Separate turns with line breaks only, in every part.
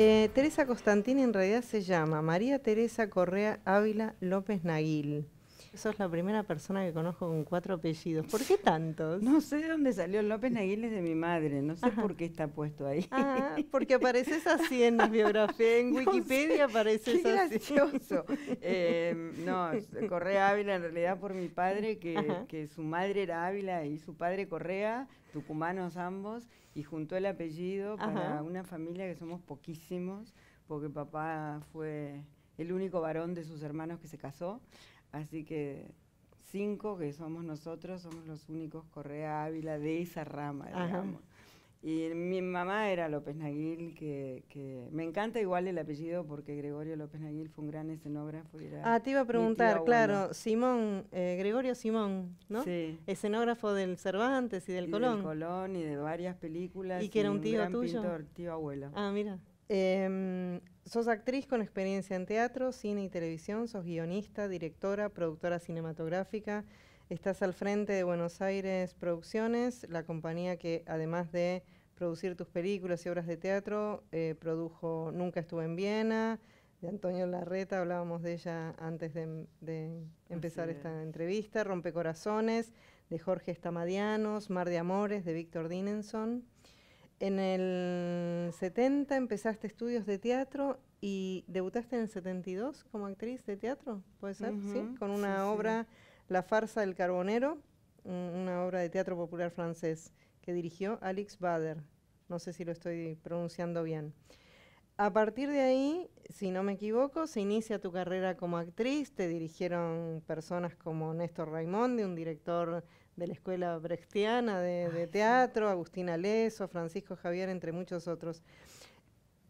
Eh, Teresa Constantini en realidad se llama María Teresa Correa Ávila López Naguil. Sos la primera persona que conozco con cuatro apellidos. ¿Por qué tantos?
No sé de dónde salió López Naguil es de mi madre, no sé por qué está puesto ahí.
Ah, porque apareces así en las biografías, en Wikipedia apareces
qué
así.
gracioso. Eh, no, Correa Ávila en realidad por mi padre, que, que su madre era Ávila y su padre Correa, tucumanos ambos, y juntó el apellido para una familia que somos poquísimos, porque papá fue el único varón de sus hermanos que se casó, así que cinco que somos nosotros, somos los únicos Correa Ávila de esa rama,
Ajá.
digamos. Y mi mamá era López Naguil, que, que me encanta igual el apellido porque Gregorio López Naguil fue un gran escenógrafo. y era
Ah, te iba a preguntar, claro, Simón, eh, Gregorio Simón, ¿no?
Sí.
Escenógrafo del Cervantes y del
y
Colón.
Del Colón y de varias películas.
¿Y que era un tío
gran
tuyo?
pintor, tío abuelo.
Ah, mira. Em, sos actriz con experiencia en teatro, cine y televisión, sos guionista, directora, productora cinematográfica. Estás al frente de Buenos Aires Producciones, la compañía que además de producir tus películas y obras de teatro, eh, produjo Nunca estuve en Viena, de Antonio Larreta, hablábamos de ella antes de, de empezar esta
es.
entrevista, Rompecorazones, de Jorge Estamadianos, Mar de Amores, de Víctor Dinenson. En el 70 empezaste estudios de teatro y debutaste en el 72 como actriz de teatro, ¿puede ser? ¿Sí? Con una
sí.
obra, La farsa del carbonero, un- una obra de teatro popular francés que dirigió Alix Bader. No sé si lo estoy pronunciando bien. A partir de ahí, si no me equivoco, se inicia tu carrera como actriz, te dirigieron personas como Néstor Raimondi, un director de la escuela brechtiana de, de teatro, Agustina Leso, Francisco Javier, entre muchos otros.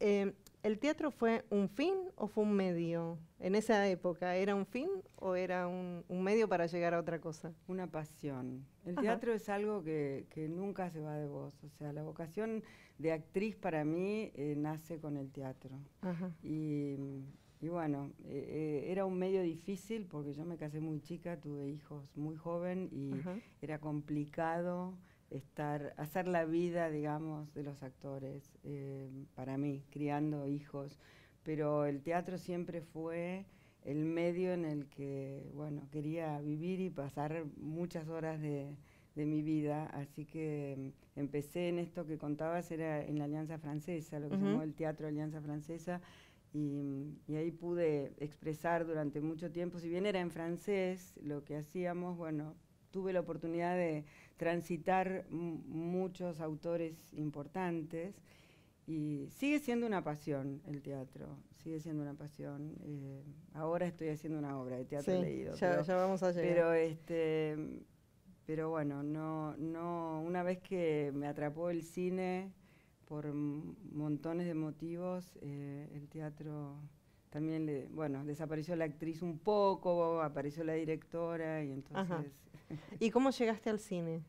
Eh, ¿El teatro fue un fin o fue un medio? En esa época, ¿era un fin o era un, un medio para llegar a otra cosa?
Una pasión. El
Ajá.
teatro es algo que, que nunca se va de vos. O sea, la vocación de actriz para mí eh, nace con el teatro.
Ajá.
Y, y bueno, eh, eh, era un medio difícil porque yo me casé muy chica, tuve hijos muy joven y
Ajá.
era complicado estar, hacer la vida, digamos, de los actores eh, para mí, criando hijos. Pero el teatro siempre fue el medio en el que, bueno, quería vivir y pasar muchas horas de, de mi vida. Así que mm, empecé en esto que contabas, era en la Alianza Francesa, lo que se
Ujú.
llamó el Teatro Alianza Francesa. Y, y ahí pude expresar durante mucho tiempo, si bien era en francés, lo que hacíamos, bueno, tuve la oportunidad de transitar mu- muchos autores importantes y sigue siendo una pasión el teatro, sigue siendo una pasión. eh, ahora estoy haciendo una obra de teatro
Sí,
leído.
ya,
pero-
ya vamos a llegar.
pero este pero bueno, no, no, una vez que me atrapó el cine por montones de motivos, eh, el teatro también le, bueno, desapareció la actriz un poco, apareció la directora y entonces.
¿Y cómo llegaste al cine?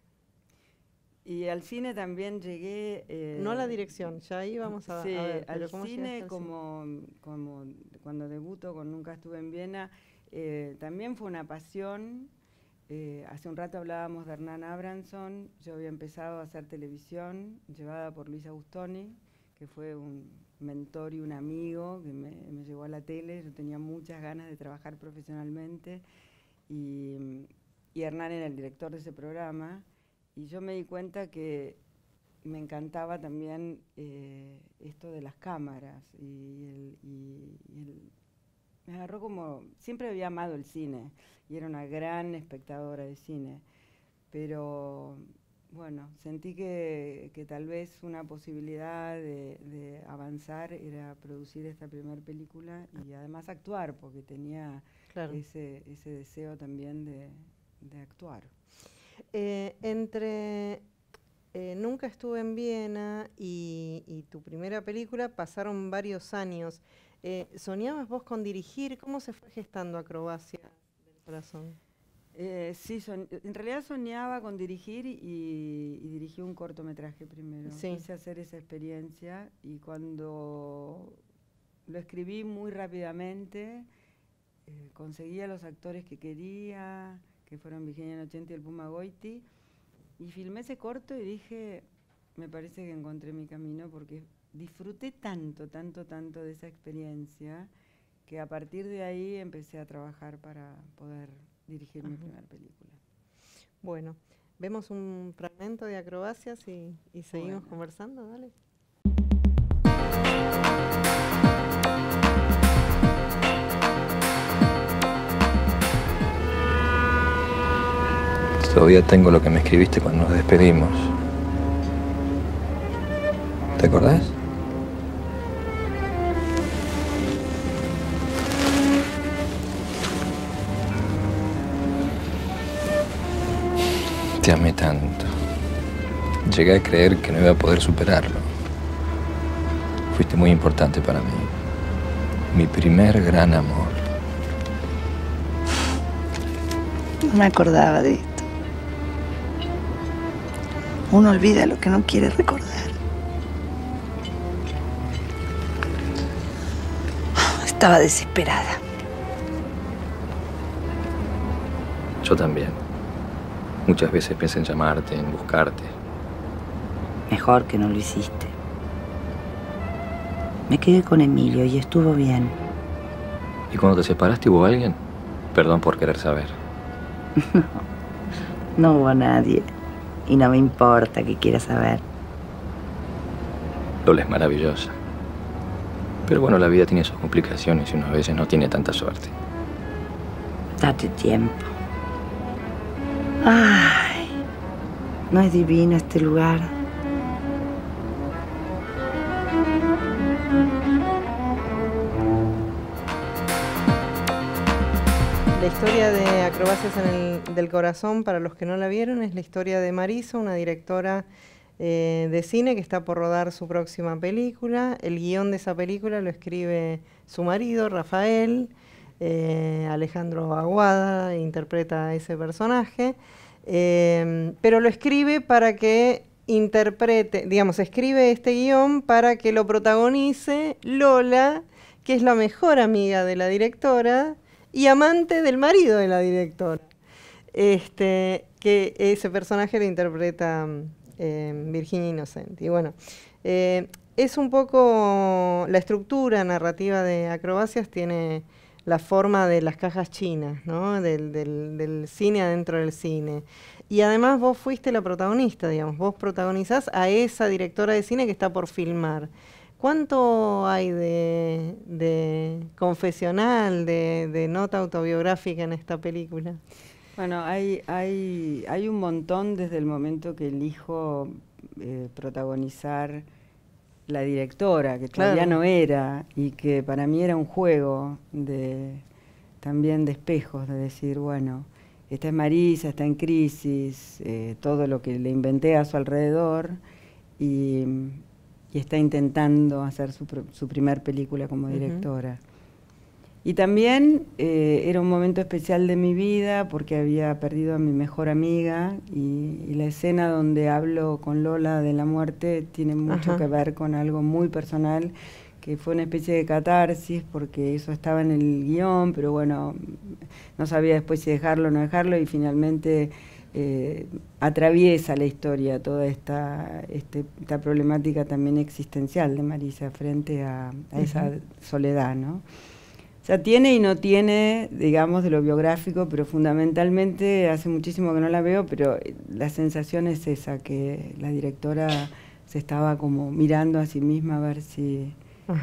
y al cine también llegué eh,
no a la dirección, ya ahí vamos a, a
Sí,
ver. pero
al
¿cómo llegaste
cine
al
como, como cuando debuto con Nunca estuve en Viena, eh, también fue una pasión. Eh, hace un rato hablábamos de Hernán Abranson, yo había empezado a hacer televisión, llevada por Luis Agustoni, que fue un mentor y un amigo que me, me llevó a la tele, yo tenía muchas ganas de trabajar profesionalmente y, y Hernán era el director de ese programa y yo me di cuenta que me encantaba también eh, esto de las cámaras y, el, y- y el- me agarró como siempre había amado el cine y era una gran espectadora de cine pero bueno sentí que, que tal vez una posibilidad de, de avanzar era producir esta primera película y además actuar porque tenía
Claro.
ese, ese deseo también de, de actuar
Eh, entre eh, Nunca estuve en Viena y, y tu primera película pasaron varios años. Eh, ¿Soñabas vos con dirigir? ¿Cómo se fue gestando Acrobacia del Corazón?
Eh, sí, en realidad soñaba con dirigir y, y dirigí un cortometraje primero.
Sí.
Quise hacer esa experiencia y cuando lo escribí muy rápidamente, eh, conseguí a los actores que quería, que fueron Virginia Nochenti y el Puma Goiti, y filmé ese corto y dije, me parece que encontré mi camino porque disfruté tanto, tanto, tanto de esa experiencia que a partir de ahí empecé a trabajar para poder dirigir mi primera película.
Bueno, vemos un fragmento de acrobacias y, seguimos conversando, dale.
Todavía tengo lo que me escribiste cuando nos despedimos. ¿Te acordás? Te amé tanto. Llegué a creer que no iba a poder superarlo. Fuiste muy importante para mí. Mi primer gran amor.
No me acordaba de. Uno olvida lo que no quiere recordar. Estaba desesperada.
Yo también. Muchas veces pensé en llamarte, en buscarte.
Mejor que no lo hiciste. Me quedé con Emilio y estuvo bien.
¿Y cuando te separaste hubo alguien? Perdón por querer saber.
no, no hubo nadie. Y no me importa que quieras saber.
Lola es maravillosa. Pero bueno, la vida tiene sus complicaciones y unas veces no tiene tanta suerte.
Date tiempo. Ay, no es divino este lugar.
Historia de Acrobacias en el, del Corazón, para los que no la vieron, es la historia de Marisa, una directora eh, de cine que está por rodar su próxima película. El guion de esa película lo escribe su marido, Rafael. Eh, Alejandro Aguada interpreta a ese personaje, em, pero lo escribe para que interprete, digamos, escribe este guion para que lo protagonice Lola, que es la mejor amiga de la directora y amante del marido de la directora. Este, que ese personaje lo interpreta Virginia Inocente. Bueno, eh, es un poco la estructura narrativa de Acrobacias tiene la forma de las cajas chinas, ¿no? Del, cine adentro del cine. Y además vos fuiste la protagonista, digamos, vos protagonizás a esa directora de cine que está por filmar. ¿Cuánto hay de, confesional, de, nota autobiográfica en esta película?
Bueno, hay, hay, hay un montón desde el momento que elijo eh, protagonizar la directora, que todavía no era, y que para mí era un juego de también de espejos, de decir, bueno, esta es Marisa, está en crisis, eh, todo lo que le inventé a su alrededor, y, está intentando hacer su, su primer película como directora. Y también eh, era un momento especial de mi vida porque había perdido a mi mejor amiga y, la escena donde hablo con Lola de la muerte tiene mucho que ver con algo muy personal que fue una especie de catarsis porque eso estaba en el guion, pero bueno, no sabía después si dejarlo o no dejarlo y finalmente eh, atraviesa la historia toda esta, este, esta problemática también existencial de Marisa frente a, esa soledad, ¿no? sea, tiene y no tiene, digamos, de lo biográfico, pero fundamentalmente hace muchísimo que no la veo, pero la sensación es esa, que la directora se estaba como mirando a sí misma a ver si,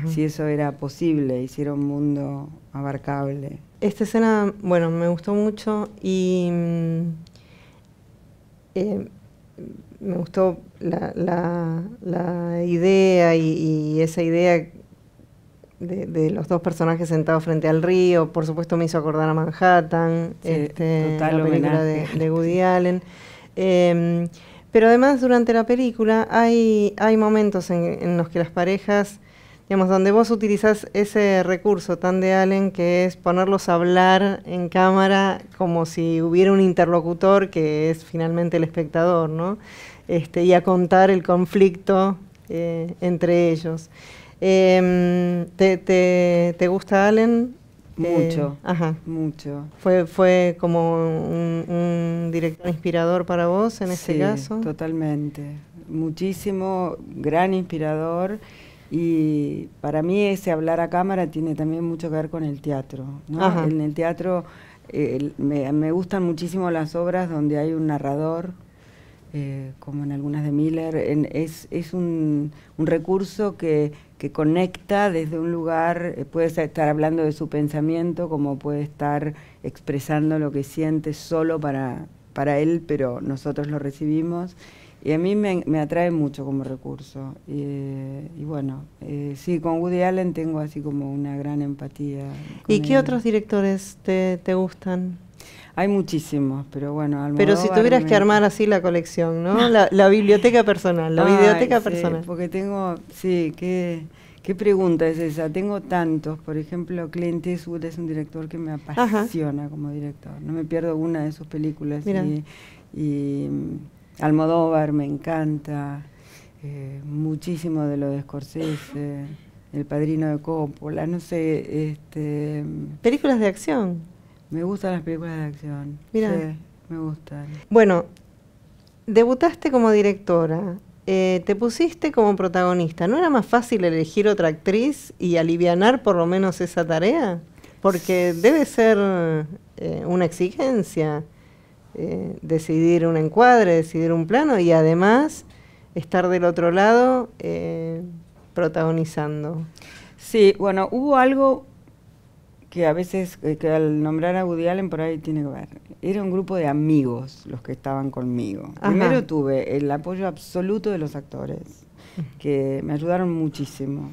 si eso era posible, y si era un mundo abarcable.
Esta escena, bueno, me gustó mucho y mm, eh, me gustó la, idea y, y, esa idea de, los dos personajes sentados frente al río, por supuesto me hizo acordar a Manhattan, este, la película de, Woody Allen. Em, pero además durante la película hay, hay momentos en, los que las parejas, digamos, donde vos utilizás ese recurso tan de Allen que es ponerlos a hablar en cámara como si hubiera un interlocutor que es finalmente el espectador, ¿no? Este, y a contar el conflicto eh, entre ellos. Eh, ¿te, gusta Allen?
Mucho, ajá. mucho.
¿Fue, fue como un, director inspirador para vos en este caso?
totalmente. muchísimo, gran inspirador. Y para mí ese hablar a cámara tiene también mucho que ver con el teatro. ¿no? En el teatro eh, me, me, gustan muchísimo las obras donde hay un narrador, eh, como en algunas de Miller. es, es un, un, recurso que, que, conecta desde un lugar, eh, puede estar hablando de su pensamiento, como puede estar expresando lo que siente solo para, para él, pero nosotros lo recibimos. Y a mí me, me atrae mucho como recurso. Y, bueno, eh, sí, con Woody Allen tengo así como una gran empatía.
¿Y qué otros directores te, te, gustan?
Hay muchísimos, pero bueno.
pero si tuvieras que armar así la colección, ¿no? la, la, biblioteca personal, la biblioteca personal.
Porque tengo, sí, qué, qué pregunta es esa. Tengo tantos, por ejemplo, Clint Eastwood es un director que me apasiona como director. No me pierdo una de sus películas. y, y Almodóvar me encanta, eh, muchísimo de lo de Scorsese, El Padrino de Coppola, no sé, este...
Películas de acción.
Me gustan las películas de acción. Mira. me gustan.
Bueno, debutaste como directora, eh, te pusiste como protagonista. ¿No era más fácil elegir otra actriz y alivianar por lo menos esa tarea? Porque debe ser eh, una exigencia. Eh, decidir un encuadre, decidir un plano y además estar del otro lado eh, protagonizando.
Sí, bueno, hubo algo que a veces, eh, que al nombrar a Woody Allen por ahí tiene que ver. Era un grupo de amigos los que estaban conmigo. Primero tuve el apoyo absoluto de los actores, que me ayudaron muchísimo.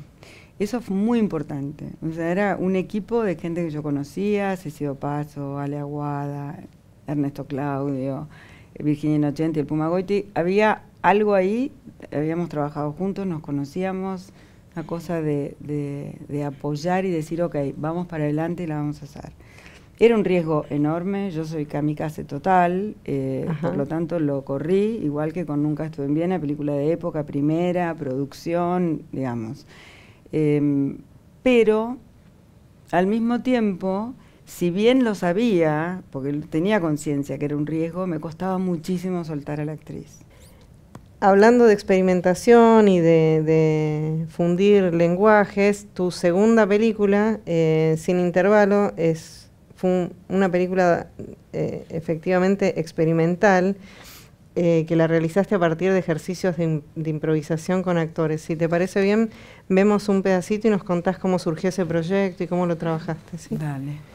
Eso fue muy importante. O sea, era un equipo de gente que yo conocía, Cecilio Paso, Ale Aguada, Ernesto Claudio, Virginia Inocente el Puma Goiti, había algo ahí, habíamos trabajado juntos, nos conocíamos, una cosa de, apoyar y decir, ok, vamos para adelante y la vamos a hacer. Era un riesgo enorme, yo soy kamikaze total, eh, por lo tanto lo corrí, igual que con Nunca estuve en Viena, película de época, primera, producción, digamos. Em, pero al mismo tiempo si bien lo sabía, porque tenía conciencia que era un riesgo, me costaba muchísimo soltar a la actriz.
Hablando de experimentación y de, fundir lenguajes, tu segunda película, eh, Sin Intervalo, es una película eh, efectivamente experimental eh, que la realizaste a partir de ejercicios de, de, improvisación con actores. Si te parece bien, vemos un pedacito y nos contás cómo surgió ese proyecto y cómo lo trabajaste. ¿sí?
Dale.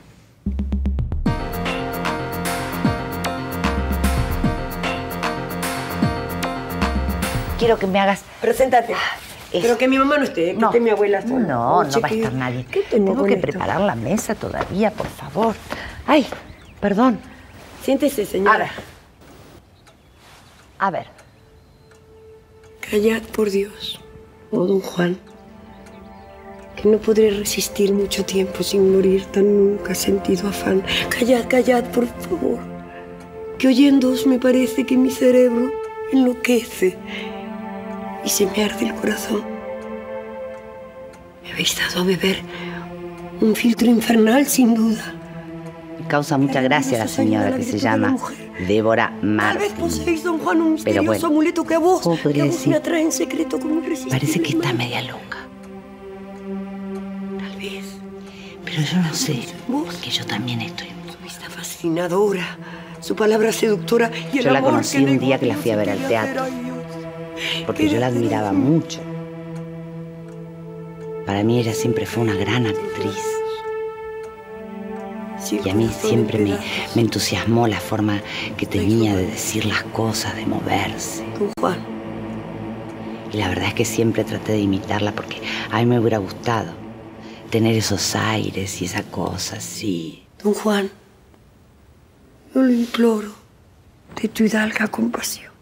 Quiero que me hagas...
Preséntate. Ah, Pero que mi mamá no esté, que esté mi abuela
sola. No, no va a estar nadie. ¿Qué tengo, que preparar la mesa todavía, por favor. Ay, perdón.
Siéntese, señora.
A ver.
Callad, por Dios. Oh, don Juan que no podré resistir mucho tiempo sin morir tan nunca sentido afán. Callad, callad, por favor, que oyéndoos me parece que mi cerebro enloquece y se me arde el corazón. Me habéis dado a beber un filtro infernal, sin duda.
Causa mucha gracia la señora que se llama Débora Martín.
don Juan, un Pero bueno,
¿cómo podría decir?
me atrae en secreto como
Parece que está media loca. Pero yo no sé, que yo también estoy.
Su vista fascinadora, su palabra seductora y el
Yo la conocí un día que la fui a ver al teatro, porque yo la admiraba mucho. Para mí ella siempre fue una gran actriz. Y a mí siempre me, me, entusiasmó la forma que tenía de decir las cosas, de moverse. Y la verdad es que siempre traté de imitarla porque a mí me hubiera gustado tener esos aires y esa cosa así.
Don Juan, yo lo imploro de tu hidalga compasión.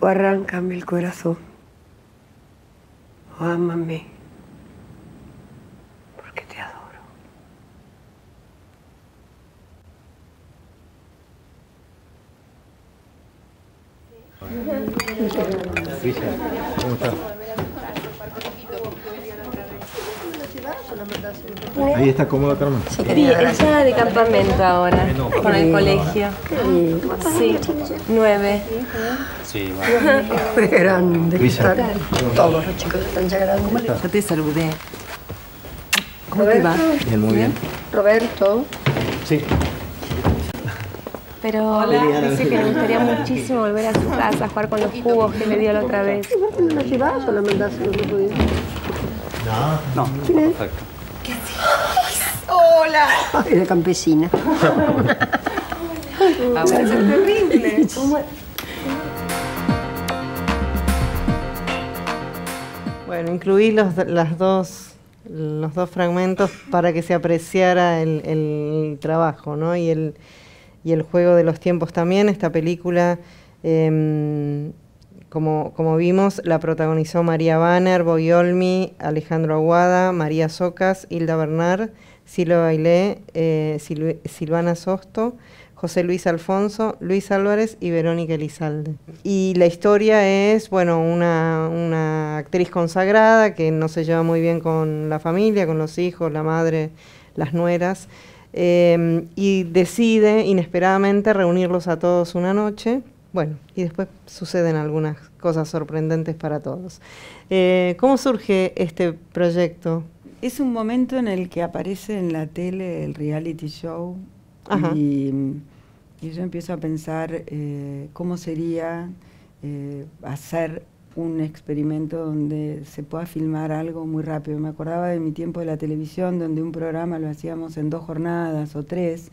O arráncame el corazón, o ámame, porque te adoro.
¿Cómo estás? Ahí está cómoda, Carmen.
Sí, está de campamento ahora, con el colegio. Sí, nueve.
Sí,
Qué grande. Todos los chicos están ya grandes.
Yo te saludé. ¿Cómo te va?
Bien, muy bien.
Roberto.
Sí.
Pero dice que le gustaría muchísimo volver a su casa a jugar con los cubos que le dio la otra vez.
¿No llevas o la mandás a los días?
No, perfecto.
Ay, la campesina.
Ahora es terrible.
Bueno, incluí los, las dos, los dos fragmentos para que se apreciara el, el trabajo, ¿no? Y el, y el juego de los tiempos también. Esta película, em, como, vimos, la protagonizó María Banner, Boyolmi, Alejandro Aguada, María Socas, Hilda Bernard, Silvia Bailé, eh, Silvana Sosto, José Luis Alfonso, Luis Álvarez y Verónica Elizalde. Y la historia es, bueno, una, una actriz consagrada que no se lleva muy bien con la familia, con los hijos, la madre, las nueras, eh, y decide inesperadamente reunirlos a todos una noche. Bueno, y después suceden algunas cosas sorprendentes para todos. Eh, ¿Cómo surge este proyecto?
Es un momento en el que aparece en la tele el reality show
Ajá.
y, y yo empiezo a pensar eh, cómo sería eh, hacer un experimento donde se pueda filmar algo muy rápido. Me acordaba de mi tiempo de la televisión, donde un programa lo hacíamos en dos jornadas o tres,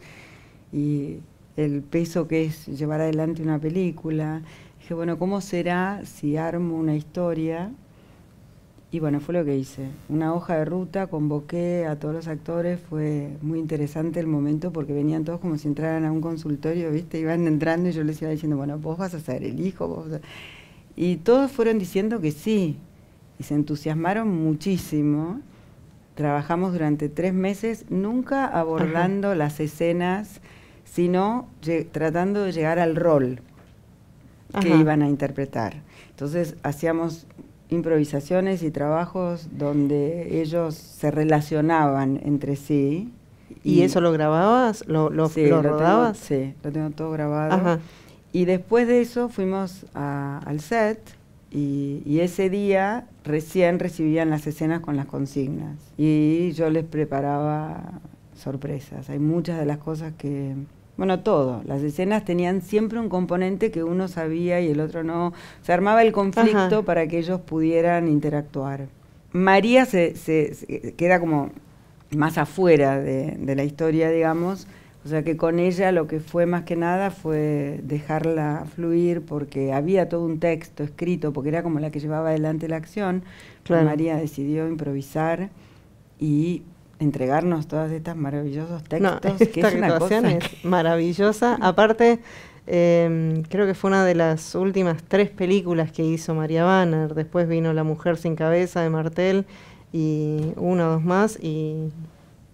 y el peso que es llevar adelante una película. Dije, bueno, ¿cómo será si armo una historia? Y bueno, fue lo que hice. Una hoja de ruta, convoqué a todos los actores, fue muy interesante el momento porque venían todos como si entraran a un consultorio, ¿viste? Iban entrando y yo les iba diciendo, bueno, vos vas a ser el hijo, vos vas a-". Y todos fueron diciendo que sí, y se entusiasmaron muchísimo. Trabajamos durante tres meses, nunca abordando las escenas, sino tratando de llegar al rol que iban a interpretar. Entonces hacíamos improvisaciones y trabajos donde ellos se relacionaban entre sí.
¿Y, eso lo grababas? ¿Lo, lo,
sí,
lo
tengo-
rodabas?
sí, lo tengo todo grabado.
Ajá.
Y después de eso fuimos a- al set y, y ese día recién recibían las escenas con las consignas. Y yo les preparaba sorpresas. Hay muchas de las cosas que... Bueno, todo. Las escenas tenían siempre un componente que uno sabía y el otro no. Se armaba el conflicto
Ajá.
para que ellos pudieran interactuar. María se, se- se queda como más afuera de, de la historia, digamos. O sea que con ella lo que fue más que nada fue dejarla fluir porque había todo un texto escrito, porque era como la que llevaba adelante la acción.
Claro.
María decidió improvisar y entregarnos todos estos maravillosos
No,
textos, que
esta
es una cosa
es maravillosa. Aparte, eh, creo que fue una de las últimas tres películas que hizo María Banner. Después vino La Mujer sin Cabeza de Martel y una o dos más y,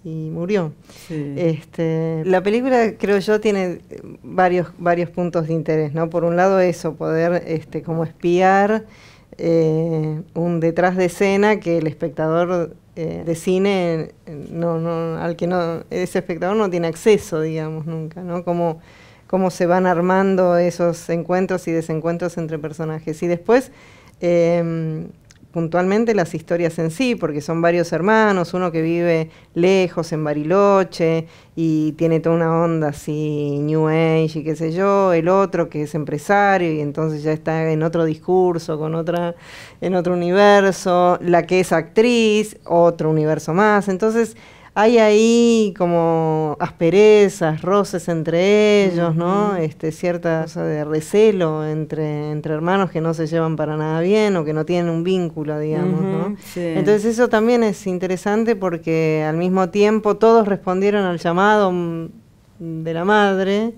y murió.
Sí.
Este, la película, creo yo, tiene varios, varios puntos de interés, ¿no? Por un lado eso, poder este, como espiar eh, un detrás de escena que el espectador eh, de cine, eh, no, al que no, ese espectador no tiene acceso, digamos, nunca, ¿no? Cómo, cómo se van armando esos encuentros y desencuentros entre personajes. Y después, em, puntualmente las historias en sí, porque son varios hermanos, uno que vive lejos en Bariloche y tiene toda una onda así, New Age y qué sé yo, el otro que es empresario y entonces ya está en otro discurso, con otra, en otro universo, la que es actriz, otro universo más, entonces hay ahí como asperezas, roces entre ellos, ¿no? Este, cierta cosa de recelo entre, entre hermanos que no se llevan para nada bien o que no tienen un vínculo, digamos, ¿no?
Sí.
Entonces eso también es interesante porque al mismo tiempo todos respondieron al llamado de la madre,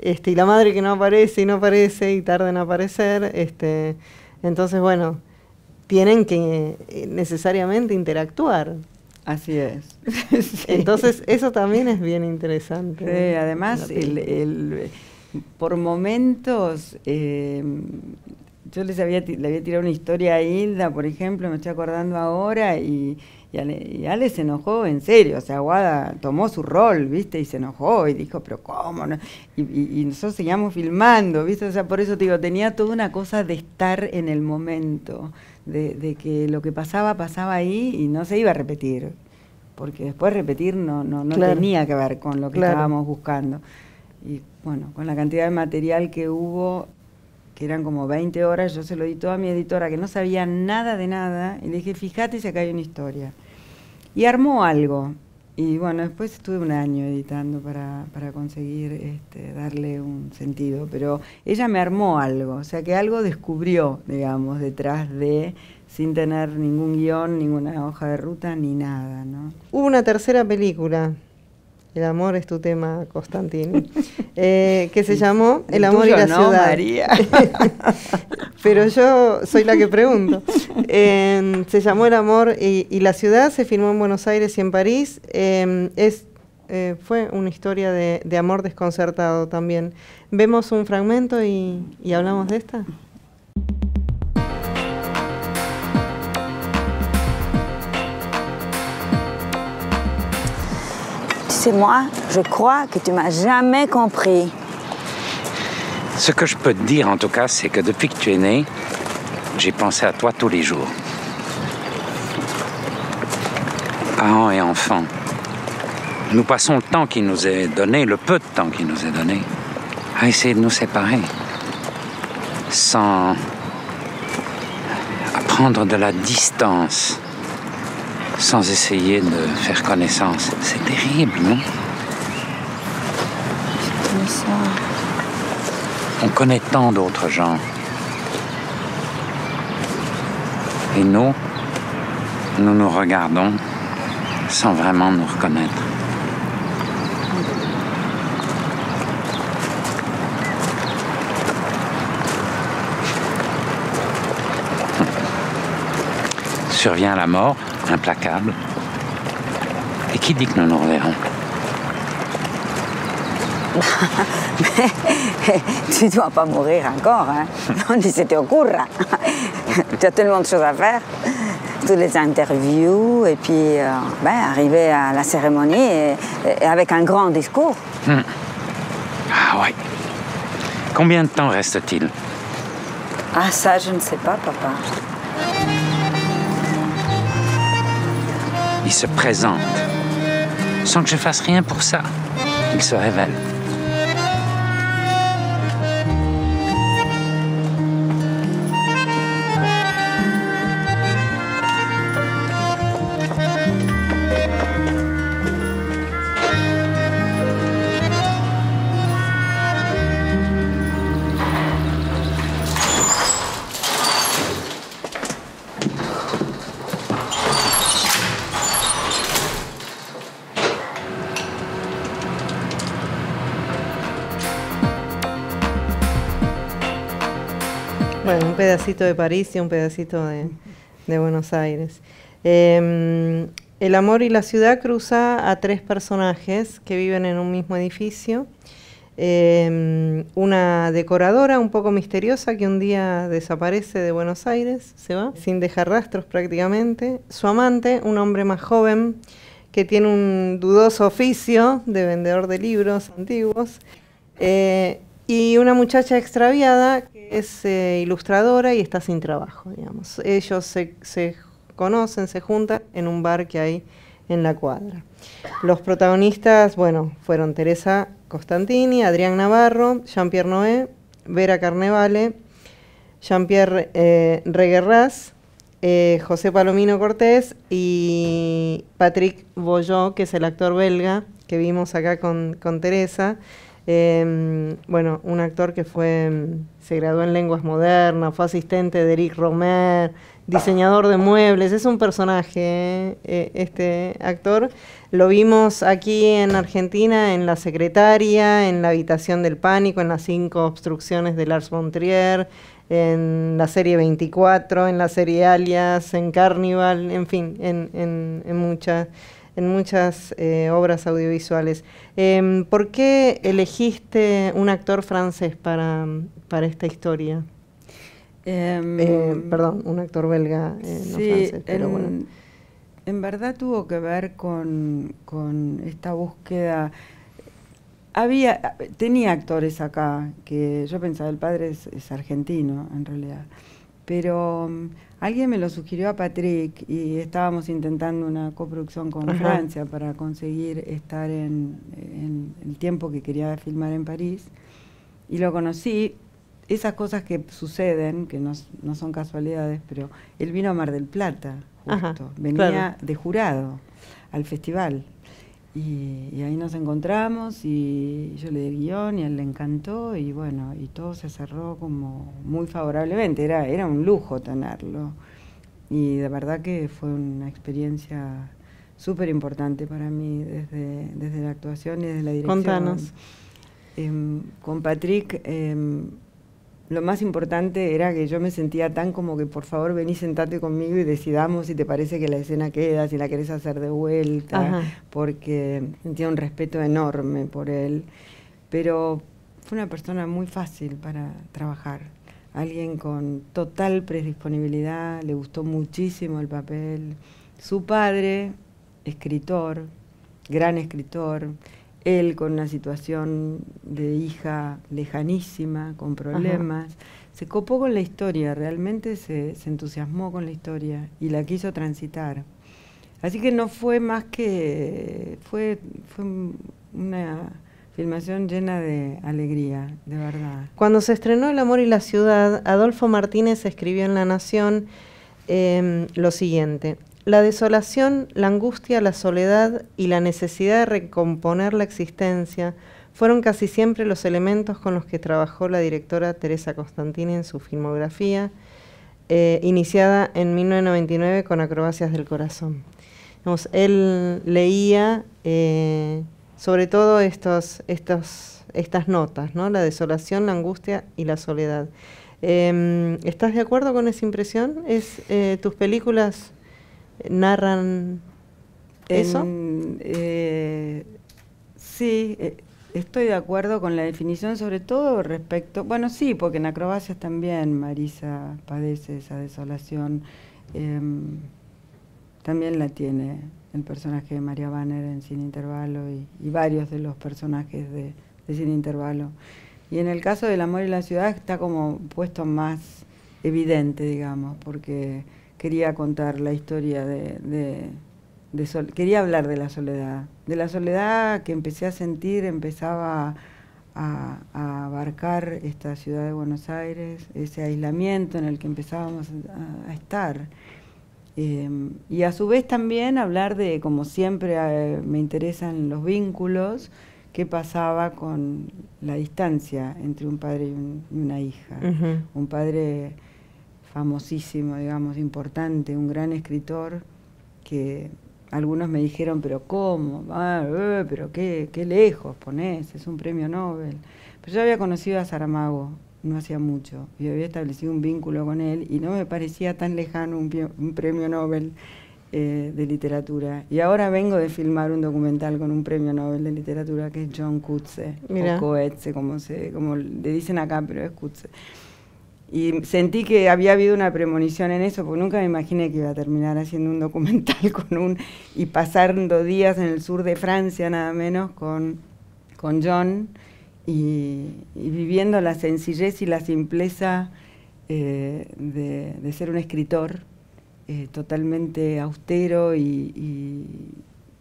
este, y la madre que no aparece y no aparece y tarda en aparecer, este, entonces bueno, tienen que eh, necesariamente interactuar.
Así es. Sí.
Entonces eso también es bien interesante.
Sí, además, el, el- por momentos, eh, yo les había, le había tirado una historia a Hilda, por ejemplo, me estoy acordando ahora, y, y, Ale, se enojó en serio, o sea, Aguada tomó su rol, ¿viste? Y se enojó y dijo, pero ¿cómo? No? Y, y, nosotros seguíamos filmando, ¿viste? O sea, por eso te digo, tenía toda una cosa de estar en el momento, de, de que lo que pasaba, pasaba ahí y no se iba a repetir porque después repetir no, no, no tenía que ver con lo que estábamos buscando. Y bueno, con la cantidad de material que hubo, que eran como 20 horas, yo se lo di todo a mi editora, que no sabía nada de nada, y le dije, fíjate si acá hay una historia. Y armó algo. Y bueno, después estuve un año editando para, para conseguir este, darle un sentido, pero ella me armó algo, o sea que algo descubrió, digamos, detrás de sin tener ningún guion, ninguna hoja de ruta, ni nada. ¿no?
Hubo una tercera película, El amor es tu tema, Constantini, eh, que se llamó El, amor y la no, ciudad. María. Pero yo soy la que pregunto. se llamó El amor y, la ciudad, se filmó en Buenos Aires y en París. Em, es, eh, fue una historia de, amor desconcertado también. Vemos un fragmento y, y hablamos de esta.
C'est moi, je crois que tu m'as jamais compris.
Ce que je peux te dire en tout cas, c'est que depuis que tu es né, j'ai pensé à toi tous les jours. Parents et enfants, nous passons le temps qui nous est donné, le peu de temps qui nous est donné, à essayer de nous séparer, sans prendre de la distance sans essayer de faire connaissance. C'est terrible, non? Ça. On connaît tant d'autres gens. Et nous, nous nous regardons sans vraiment nous reconnaître. Survient la mort, implacable. Et qui dit que nous nous reverrons?
Mais tu dois pas mourir encore, hein? On dit c'était au cours. tu as tellement de choses à faire. Toutes les interviews, et puis euh, ben, arriver à la cérémonie et, avec un grand discours. Hmm.
Ah ouais. Combien de temps reste-t-il?
Ah ça, je ne sais pas, papa.
Il se présente. Sans que je fasse rien pour ça. Il se révèle.
Pedacito de París y un pedacito de, Buenos Aires. Em, el amor y la ciudad cruza a tres personajes que viven en un mismo edificio. Em, una decoradora un poco misteriosa que un día desaparece de Buenos Aires, se va, sin dejar rastros prácticamente. Su amante, un hombre más joven que tiene un dudoso oficio de vendedor de libros antiguos. Eh, y una muchacha extraviada que es eh, ilustradora y está sin trabajo, digamos. Ellos se, conocen, se juntan en un bar que hay en la cuadra. Los protagonistas, bueno, fueron Teresa Costantini, Adrián Navarro, Jean-Pierre Noé, Vera Carnevale, Jean-Pierre eh, Reguerraz, eh, José Palomino Cortés y Patrick Boyot, que es el actor belga que vimos acá con, con Teresa. Em, bueno, un actor que fue, em, se graduó en lenguas modernas, fue asistente de Eric Romer, diseñador de muebles, es un personaje eh, este actor. Lo vimos aquí en Argentina en La Secretaria, en La Habitación del Pánico, en las cinco obstrucciones de Lars von Trier, en la serie 24, en la serie Alias, en Carnival, en fin, en, en, en muchas en muchas eh, obras audiovisuales. Em, ¿Por qué elegiste un actor francés para, esta historia?
Em,
Eh, perdón, un actor belga, eh, no francés, pero
en,
bueno.
en verdad tuvo que ver con, con esta búsqueda. Había, tenía actores acá, que yo pensaba, el padre es, es argentino en realidad, pero mm, alguien me lo sugirió a Patrick y estábamos intentando una coproducción con
Ajá.
Francia para conseguir estar en, en el tiempo que quería filmar en París y lo conocí. Esas cosas que suceden, que no, no son casualidades, pero él vino a Mar del Plata,
Ajá,
justo. Venía
claro.
de jurado al festival. Y, y ahí nos encontramos y yo le di el guion y a él le encantó y bueno, y todo se cerró como muy favorablemente. Era, era un lujo tenerlo. Y de verdad que fue una experiencia súper importante para mí desde, desde la actuación y desde la dirección.
Contanos.
Em, con Patrick, em, lo más importante era que yo me sentía tan como que por favor vení sentate conmigo y decidamos si te parece que la escena queda, si la querés hacer de vuelta,
Ajá.
porque sentía un respeto enorme por él. Pero fue una persona muy fácil para trabajar, alguien con total predisponibilidad, le gustó muchísimo el papel. Su padre, escritor, gran escritor, él con una situación de hija lejanísima, con problemas, se copó con la historia, realmente se, se entusiasmó con la historia y la quiso transitar. Así que no fue más que, fue, fue una filmación llena de alegría, de verdad.
Cuando se estrenó El amor y la ciudad, Adolfo Martínez escribió en La Nación em, lo siguiente. La desolación, la angustia, la soledad y la necesidad de recomponer la existencia fueron casi siempre los elementos con los que trabajó la directora Teresa Constantini en su filmografía, eh, iniciada en 1999 con Acrobacias del Corazón. Él leía eh, sobre todo estas notas, ¿no? la desolación, la angustia y la soledad. Em, ¿Estás de acuerdo con esa impresión? ¿Es, eh, ¿Tus películas narran eso?
En, eh, sí, eh, estoy de acuerdo con la definición, sobre todo respecto, bueno, sí, porque en acrobacias también Marisa padece esa desolación, em, también la tiene el personaje de María Banner en Sin Intervalo y, y varios de los personajes de, de Sin Intervalo. Y en el caso del amor y la ciudad está como puesto más evidente, digamos, porque quería contar la historia de, de- de sol- quería hablar de la soledad, de la soledad que empecé a sentir, empezaba a, a abarcar esta ciudad de Buenos Aires, ese aislamiento en el que empezábamos a, a estar. Eh, y a su vez también hablar de, como siempre eh, me interesan los vínculos, qué pasaba con la distancia entre un padre y, un- y una hija.
Ujú.
Un padre famosísimo, digamos, importante, un gran escritor que algunos me dijeron, pero ¿cómo? Ah, eh, pero qué, qué lejos ponés, es un premio Nobel. Pero yo había conocido a Saramago no hacía mucho y había establecido un vínculo con él y no me parecía tan lejano un, premio Nobel eh, de literatura. Y ahora vengo de filmar un documental con un premio Nobel de literatura que es John Coetzee, o Coetzee, como, se, como le dicen acá, pero es Coetzee. Y sentí que había habido una premonición en eso, porque nunca me imaginé que iba a terminar haciendo un documental con un y pasando días en el sur de Francia nada menos con, con John y, viviendo la sencillez y la simpleza eh, de, de ser un escritor eh, totalmente austero y, y-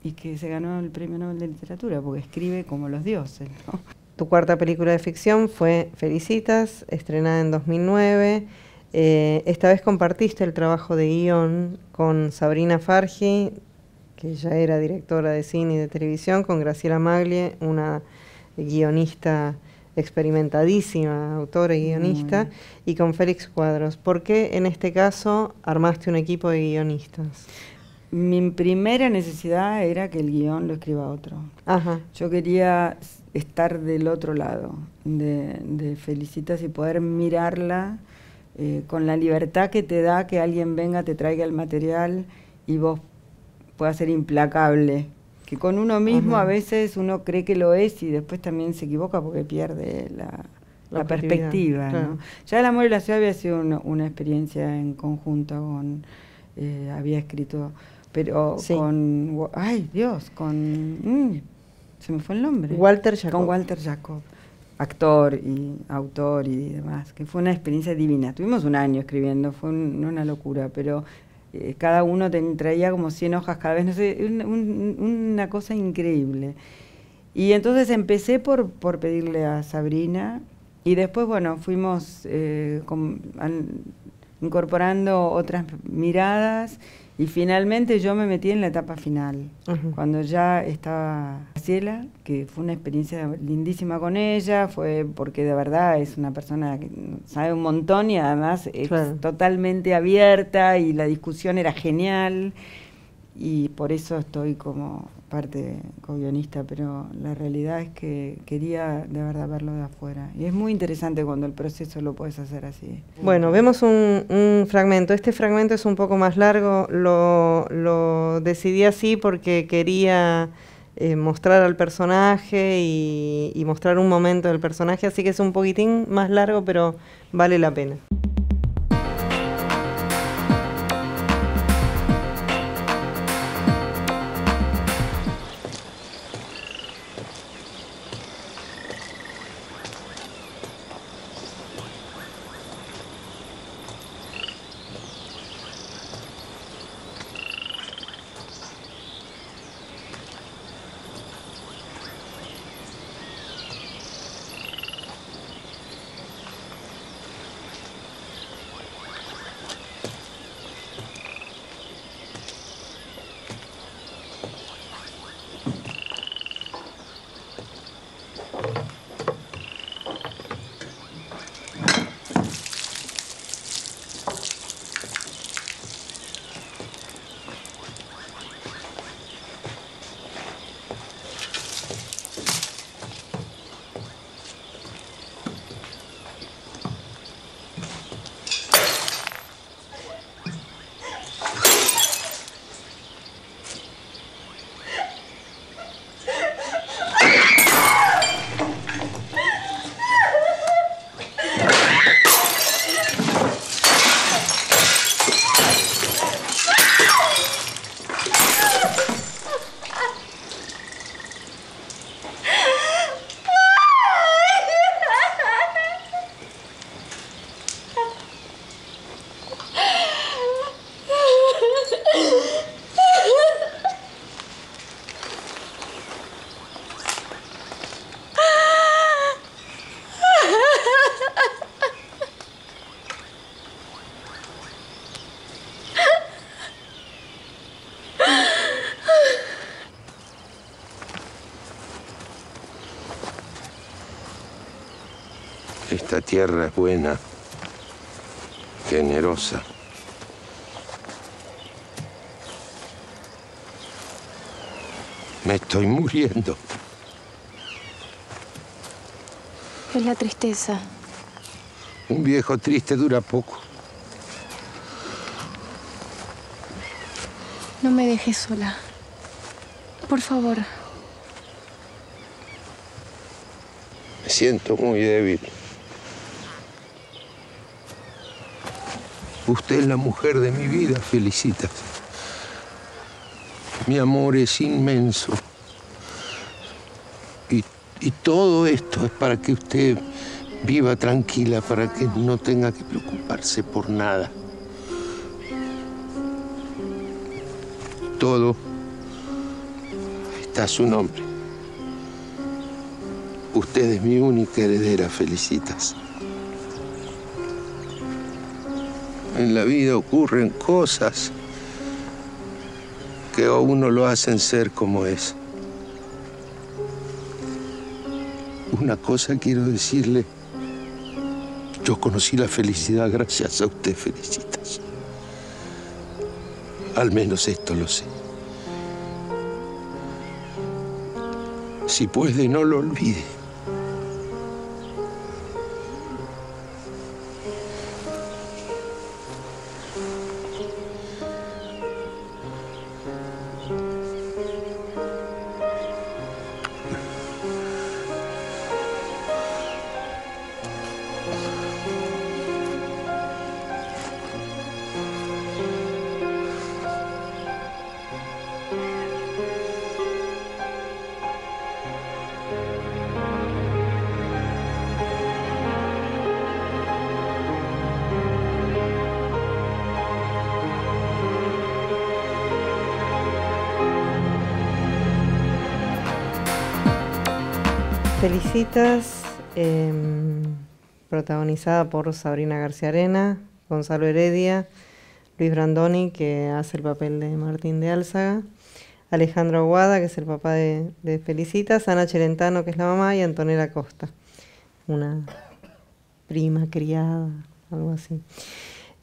y que se ganó el premio Nobel de Literatura, porque escribe como los dioses. ¿no?
Tu cuarta película de ficción fue Felicitas, estrenada en 2009. Eh, esta vez compartiste el trabajo de guion con Sabrina Fargi, que ya era directora de cine y de televisión, con Graciela Maglie, una guionista experimentadísima, autora y guionista, y con Félix Cuadros. ¿Por qué en este caso armaste un equipo de guionistas?
Mi primera necesidad era que el guion lo escriba otro.
Ajá.
Yo quería estar del otro lado de, de Felicitas y poder mirarla eh, con la libertad que te da que alguien venga, te traiga el material y vos puedas ser implacable. Que con uno mismo
Ajá.
a veces uno cree que lo es y después también se equivoca porque pierde la, perspectiva.
claro.
¿no? Ya El amor y la ciudad había sido una, una experiencia en conjunto con, eh, había escrito, pero
Sí.
con, ay Dios, con, mm, se me fue el nombre.
Walter Jacob.
Con Walter Jacob, actor y autor y demás, que fue una experiencia divina. Tuvimos un año escribiendo, fue un- una locura, pero eh, cada uno ten- traía como 100 hojas cada vez, no sé, un- un- una cosa increíble. Y entonces empecé por, por pedirle a Sabrina y después, bueno, fuimos eh, an- incorporando otras miradas y finalmente yo me metí en la etapa final, cuando ya estaba Graciela, que fue una experiencia lindísima con ella, fue porque de verdad es una persona que sabe un montón y además es
Claro.
totalmente abierta y la discusión era genial y por eso estoy como parte co-guionista, pero la realidad es que quería de verdad verlo de afuera. Y es muy interesante cuando el proceso lo puedes hacer así.
Bueno, vemos un, un fragmento. Este fragmento es un poco más largo. Lo, lo decidí así porque quería eh, mostrar al personaje y, y mostrar un momento del personaje, así que es un poquitín más largo, pero vale la pena.
Esta tierra es buena, generosa. Me estoy muriendo.
Es la tristeza.
Un viejo triste dura poco.
No me dejes sola. Por favor.
Me siento muy débil. Usted es la mujer de mi vida, Felicitas. Mi amor es inmenso. Y, y todo esto es para que usted viva tranquila, para que no tenga que preocuparse por nada. Todo está a su nombre. Usted es mi única heredera, Felicitas. En la vida ocurren cosas que a uno lo hacen ser como es. Una cosa quiero decirle. Yo conocí la felicidad gracias a usted, Felicitas. Al menos esto lo sé. Si puede, no lo olvide.
Em, protagonizada por Sabrina García Arena, Gonzalo Heredia, Luis Brandoni, que hace el papel de Martín de Álzaga, Alejandro Aguada, que es el papá de, de Felicitas, Ana Cherentano, que es la mamá, y Antonella Costa, una prima, criada, algo así.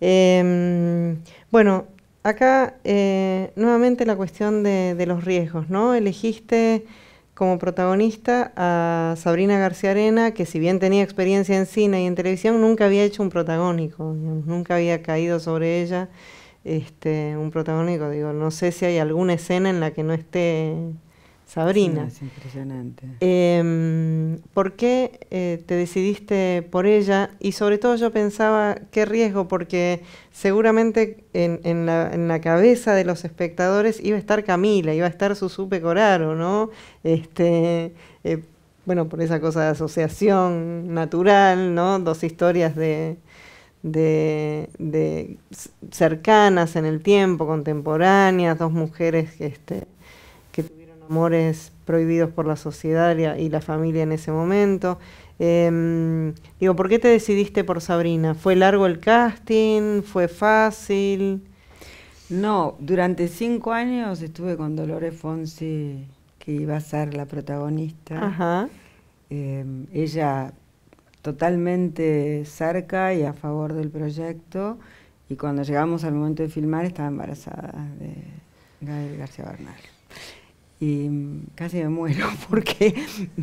Em, bueno, acá eh, nuevamente la cuestión de los riesgos, ¿no? Elegiste como protagonista a Sabrina García Arena, que si bien tenía experiencia en cine y en televisión, nunca había hecho un protagónico, digamos, nunca había caído sobre ella este, un protagónico. Digo, no sé si hay alguna escena en la que no esté Sabrina.
Sí, es impresionante.
Em, ¿Por qué eh, te decidiste por ella? Y sobre todo yo pensaba, qué riesgo, porque seguramente en, la, cabeza de los espectadores iba a estar Camila, iba a estar Susu Pecoraro, ¿no? Este, eh, bueno, por esa cosa de asociación natural, ¿no? Dos historias de, de, de cercanas en el tiempo, contemporáneas, dos mujeres que... Este, amores prohibidos por la sociedad y la familia en ese momento. Eh, digo, ¿por qué te decidiste por Sabrina? ¿Fue largo el casting? ¿Fue fácil?
No, durante cinco años estuve con Dolores Fonsi, que iba a ser la protagonista.
Ajá.
Eh, ella totalmente cerca y a favor del proyecto. Y cuando llegamos al momento de filmar estaba embarazada de Gael García Bernal y casi me muero porque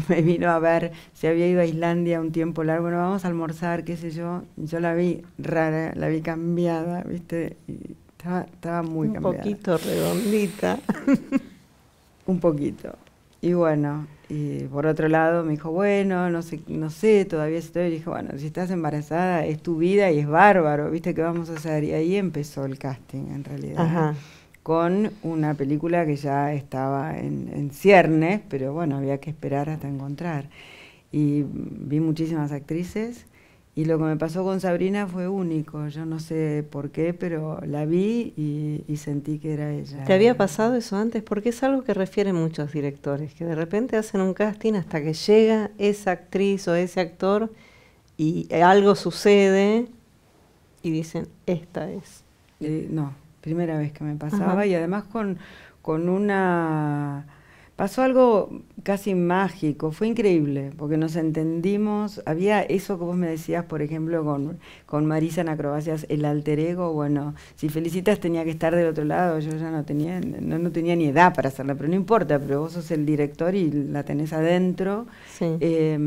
me vino a ver, se había ido a Islandia un tiempo largo, bueno, vamos a almorzar, qué sé yo, yo la vi rara, la vi cambiada, ¿viste? Y estaba, estaba muy cambiada.
Un poquito redondita.
un poquito. Y bueno, y por otro lado me dijo, bueno, no sé, no sé, todavía estoy. Y dije, bueno, si estás embarazada es tu vida y es bárbaro, ¿viste qué vamos a hacer? Y ahí empezó el casting, en realidad.
Ajá
con una película que ya estaba en, en, ciernes, pero bueno, había que esperar hasta encontrar. Y vi muchísimas actrices y lo que me pasó con Sabrina fue único, yo no sé por qué, pero la vi y, y sentí que era ella.
¿Te había pasado eso antes? Porque es algo que refieren muchos directores, que de repente hacen un casting hasta que llega esa actriz o ese actor y algo sucede y dicen, esta es.
Eh, no, primera vez que me pasaba Ajá. y además con, con una... Pasó algo casi mágico, fue increíble, porque nos entendimos, había eso que vos me decías, por ejemplo, con, con Marisa en Acrobacias, el alter ego, bueno, si Felicitas tenía que estar del otro lado, yo ya no tenía, no, no tenía ni edad para hacerla, pero no importa, pero vos sos el director y la tenés adentro.
Sí.
Eh,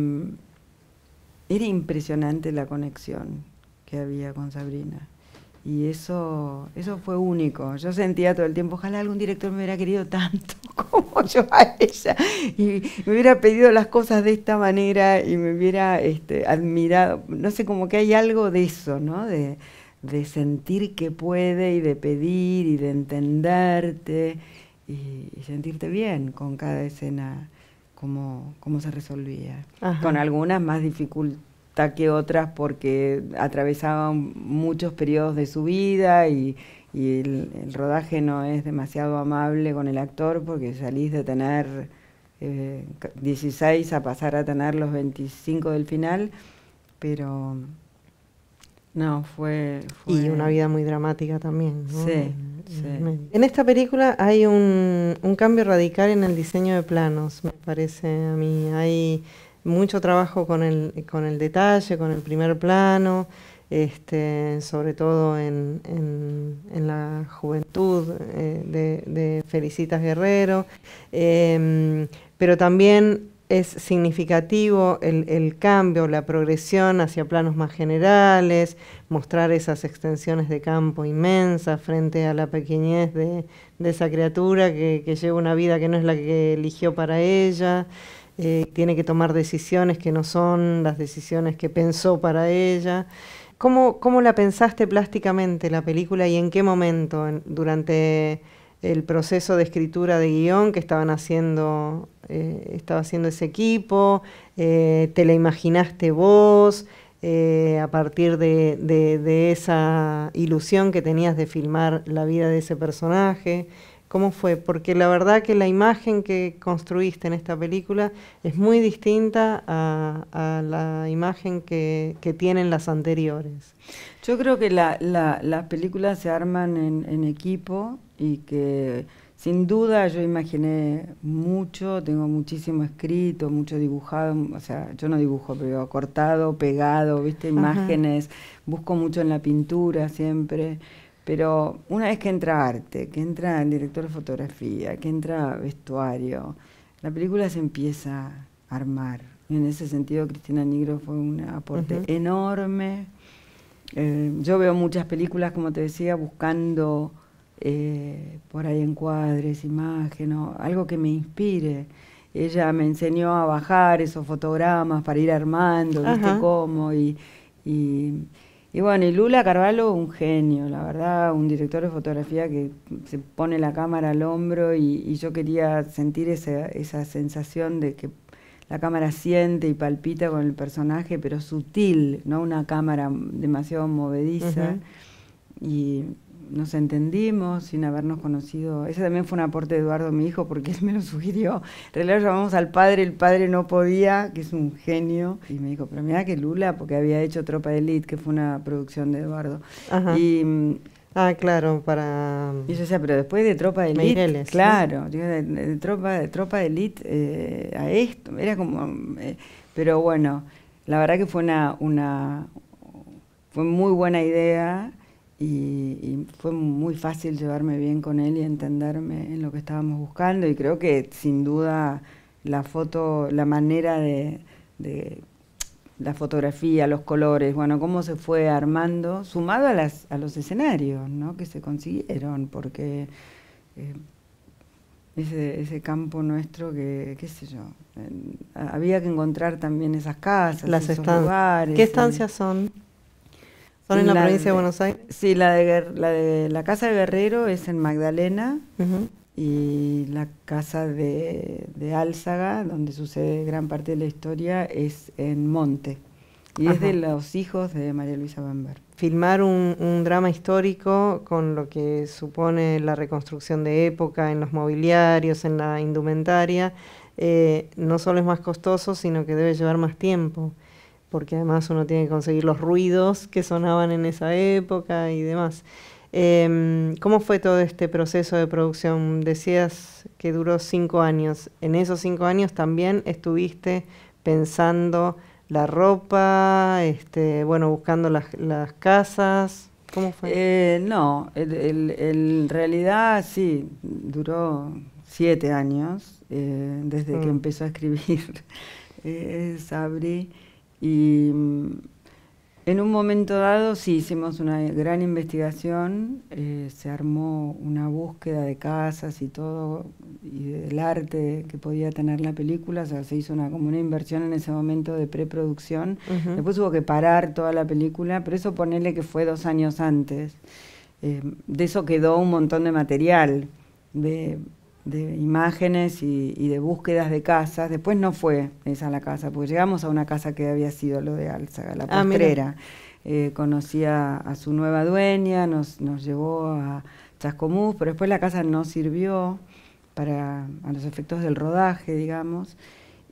era impresionante la conexión que había con Sabrina. Y eso, eso fue único. Yo sentía todo el tiempo, ojalá algún director me hubiera querido tanto como yo a ella. Y me hubiera pedido las cosas de esta manera y me hubiera este, admirado. No sé, como que hay algo de eso, ¿no? De, de sentir que puede y de pedir y de entenderte y, y sentirte bien con cada escena, como, como se resolvía.
Ajá.
Con algunas más dificultades que otras porque atravesaban muchos periodos de su vida y, y el, el, rodaje no es demasiado amable con el actor porque salís de tener eh, 16 a pasar a tener los 25 del final, pero no, fue, fue...
Y una vida muy dramática también. ¿no?
Sí, sí.
En esta película hay un, un cambio radical en el diseño de planos, me parece a mí. Hay mucho trabajo con el, con el detalle, con el primer plano, este, sobre todo en, en, la juventud eh, de, Felicitas Guerrero, eh, pero también es significativo el, el, cambio, la progresión hacia planos más generales, mostrar esas extensiones de campo inmensas frente a la pequeñez de, de esa criatura que, que lleva una vida que no es la que eligió para ella eh, tiene que tomar decisiones que no son las decisiones que pensó para ella. ¿Cómo, cómo la pensaste plásticamente la película y en qué momento en, durante el proceso de escritura de guion que estaban haciendo, eh, estaba haciendo ese equipo? Eh, ¿Te la imaginaste vos? a partir de- de esa ilusión que tenías de filmar la vida de ese personaje. ¿Cómo fue? Porque la verdad que la imagen que construiste en esta película es muy distinta a, a la imagen que, que tienen las anteriores.
Yo creo que la- la- las películas se arman en, en equipo y que sin duda yo imaginé mucho, tengo muchísimo escrito, mucho dibujado, o sea, yo no dibujo, pero cortado, pegado, viste,
Ajá.
imágenes, busco mucho en la pintura siempre, pero una vez que entra arte, que entra el director de fotografía, que entra vestuario, la película se empieza a armar. Y en ese sentido Cristina Nigro fue un aporte enorme. Eh, yo veo muchas películas, como te decía, buscando eh, por ahí encuadres, imágenes, algo que me inspire. Ella me enseñó a bajar esos fotogramas para ir armando, ¿viste
Ajá.
cómo? Y, y, y bueno, y Lula Carvalho, un genio, la verdad, un director de fotografía que se pone la cámara al hombro y, y yo quería sentir esa, esa sensación de que la cámara siente y palpita con el personaje, pero sutil, no una cámara demasiado movediza. Y nos entendimos sin habernos conocido. Ese también fue un aporte de Eduardo, mi hijo, porque él me lo sugirió. En realidad llamamos al padre, el padre no podía, que es un genio. Y me dijo, pero mira que Lula, porque había hecho Tropa de Elite, que fue una producción de Eduardo.
Ajá.
Y, mm,
Ah, claro, para...
y yo decía, pero después de Tropa de Elite,
Meireles,
claro, de, de tropa, de Tropa de Elite eh, a esto, era como, eh, pero bueno, la verdad que fue una, una fue muy buena idea y, y fue muy fácil llevarme bien con él y entenderme en lo que estábamos buscando y creo que sin duda la foto, la manera de, de la fotografía, los colores, bueno, cómo se fue armando, sumado a, las, a los escenarios ¿no? que se consiguieron, porque eh, ese, ese campo nuestro que, qué sé yo, había que encontrar también esas casas,
Las
esos
estancias.
lugares.
¿Qué estancias son? ¿Son en la, provincia de Buenos Aires?
Sí, la de, la de la casa de Guerrero es en Magdalena y la casa de, de Álzaga, donde sucede gran parte de la historia, es en Monte. Y es de los hijos de María Luisa Bamber.
filmar un, un drama histórico con lo que supone la reconstrucción de época en los mobiliarios, en la indumentaria, eh, no solo es más costoso, sino que debe llevar más tiempo, porque además uno tiene que conseguir los ruidos que sonaban en esa época y demás. Em, ¿Cómo fue todo este proceso de producción? Decías que duró cinco años. En esos cinco años también estuviste pensando la ropa, este, bueno, buscando las, las casas. ¿Cómo fue?
Eh, no, en realidad sí, duró siete años eh, desde que
Mm.
empezó a escribir eh, Sabri. Y mm, en un momento dado sí hicimos una gran investigación, eh, se armó una búsqueda de casas y todo, y del arte que podía tener la película, o sea, se hizo una, como una inversión en ese momento de preproducción.
Ujú.
Después hubo que parar toda la película, pero eso ponerle que fue dos años antes. Eh, de eso quedó un montón de material, de, de imágenes y, y de búsquedas de casas. Después no fue esa la casa, porque llegamos a una casa que había sido lo de Álzaga, la
Ah,
postrera. Eh, conocí a, a su nueva dueña, nos, nos llevó a Chascomús, pero después la casa no sirvió para a los efectos del rodaje, digamos.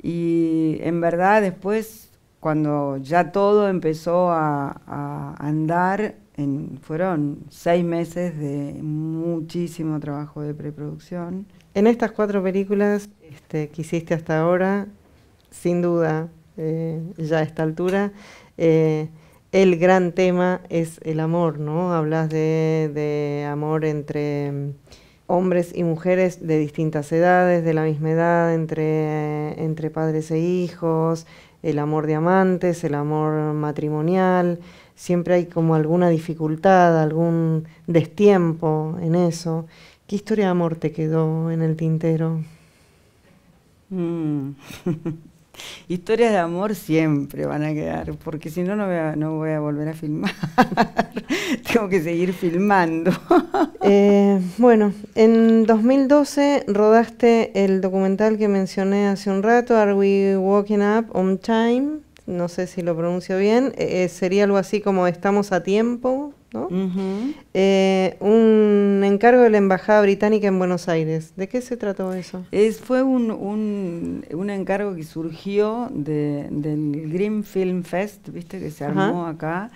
Y en verdad después, cuando ya todo empezó a, a andar, en- fueron seis meses de muchísimo trabajo de preproducción.
En estas cuatro películas este, que hiciste hasta ahora, sin duda, eh, ya a esta altura, eh, el gran tema es el amor, ¿no? Hablas de, de amor entre hombres y mujeres de distintas edades, de la misma edad, entre, entre padres e hijos, el amor de amantes, el amor matrimonial. Siempre hay como alguna dificultad, algún destiempo en eso. ¿Qué historia de amor te quedó en el tintero?
Mm. Historias de amor siempre van a quedar, porque si no, no voy a, no voy a volver a filmar. Tengo que seguir filmando.
Eh, bueno, en 2012 rodaste el documental que mencioné hace un rato, Are We Walking Up on Time? no sé si lo pronuncio bien, eh, eh, sería algo así como estamos a tiempo, ¿no? Eh, un encargo de la Embajada Británica en Buenos Aires. ¿De qué se trató eso?
Es, fue un, un, un encargo que surgió de, del Green Film Fest, viste, que se armó acá,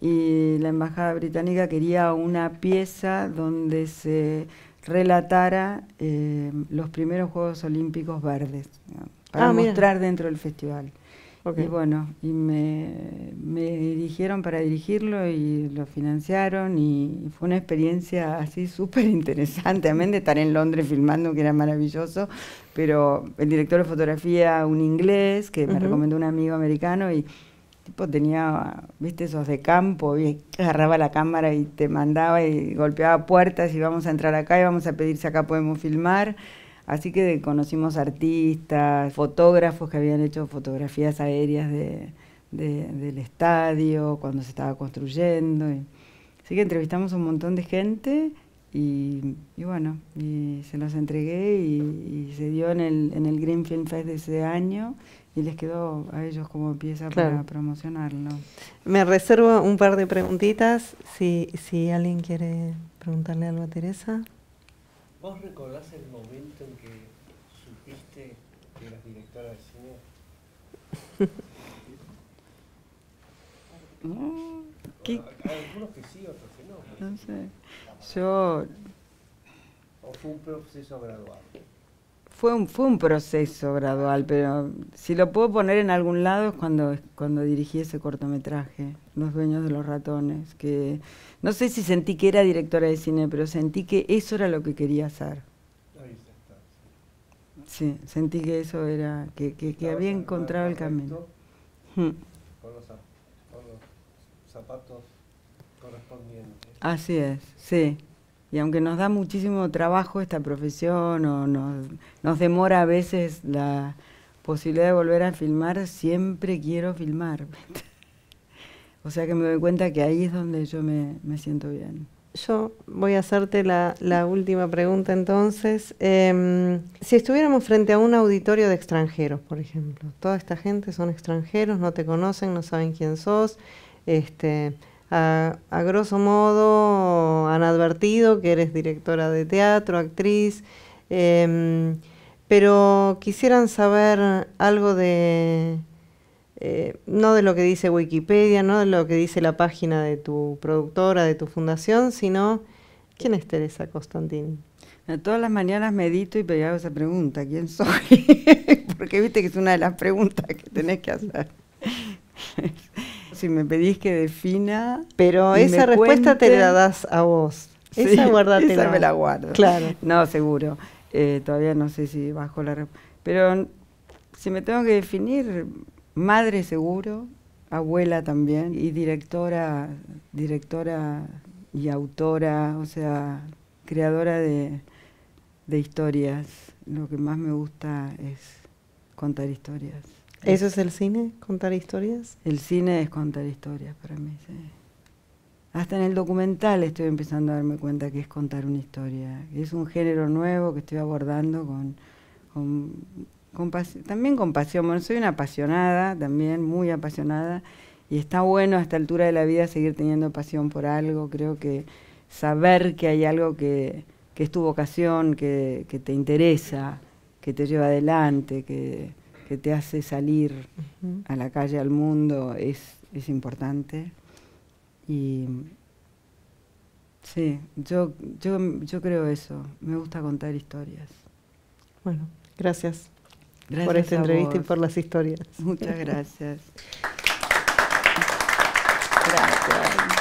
y la Embajada Británica quería una pieza donde se relatara los primeros Juegos Olímpicos verdes, para ah, mostrar dentro del festival. Y bueno, y me, me dirigieron para dirigirlo y lo financiaron y fue una experiencia así súper interesante, amén de estar en Londres filmando, que era maravilloso, pero el director de fotografía, un inglés, que me recomendó un amigo americano y tipo tenía, viste, esos de campo, y agarraba la cámara y te mandaba y golpeaba puertas y vamos a entrar acá y vamos a pedir si acá podemos filmar. Así que conocimos artistas, fotógrafos que habían hecho fotografías aéreas de, del estadio cuando se estaba construyendo. así que entrevistamos a un montón de gente y, bueno, y se los entregué y, se dio en el, en el Green Film Fest de ese año y les quedó a ellos como pieza para promocionarlo.
Me reservo un par de preguntitas si, si alguien quiere preguntarle algo a Teresa.
¿Vos recordás el momento en que supiste que eras directora de cine?
¿Qué?
Hay algunos que sí, otros que no.
No sé. Yo...
¿O fue un proceso gradual?
Fue un, fue un proceso gradual, pero si lo puedo poner en algún lado es cuando, cuando dirigí ese cortometraje, Los Dueños de los Ratones, que no sé si sentí que era directora de cine, pero sentí que eso era lo que quería hacer. Sí, sentí que eso era, que, que, había encontrado el camino.
Hmm. Con, los, zapatos correspondientes.
Así es, sí. Y aunque nos da muchísimo trabajo esta profesión o nos, demora a veces la posibilidad de volver a filmar, siempre quiero filmar. o sea que me doy cuenta que ahí es donde yo me, siento bien.
Yo voy a hacerte la, última pregunta entonces. Em, si estuviéramos frente a un auditorio de extranjeros, por ejemplo, toda esta gente son extranjeros, no te conocen, no saben quién sos, este, a, grosso modo han advertido que eres directora de teatro, actriz, em, pero quisieran saber algo de, eh, no de lo que dice Wikipedia, no de lo que dice la página de tu productora, de tu fundación, sino ¿quién es Teresa Constantín?
Todas las mañanas medito y me esa pregunta, ¿quién soy? Porque viste que es una de las preguntas que tenés que hacer si me pedís que defina.
Pero esa respuesta te la das a vos. esa
Esa me la guardo. Claro. No, seguro. Eh, todavía no sé si bajo la. Pero si me tengo que definir, madre seguro, abuela también, y directora, directora y autora, o sea, creadora de, de historias. Lo que más me gusta es contar historias.
¿Eso es el cine? ¿Contar historias?
El cine es contar historias para mí, sí. Hasta en el documental estoy empezando a darme cuenta que es contar una historia. Es un género nuevo que estoy abordando con, también con pasión. Soy una apasionada, también muy apasionada, y está bueno a esta altura de la vida seguir teniendo pasión por algo. Creo que saber que hay algo que, es tu vocación, que te interesa, que te lleva adelante, que que te hace salir a la calle, al mundo, es, es importante. Y sí, yo, yo, yo creo eso, me gusta contar historias.
Bueno, gracias, gracias por esta entrevista y por las historias.
Muchas gracias. gracias.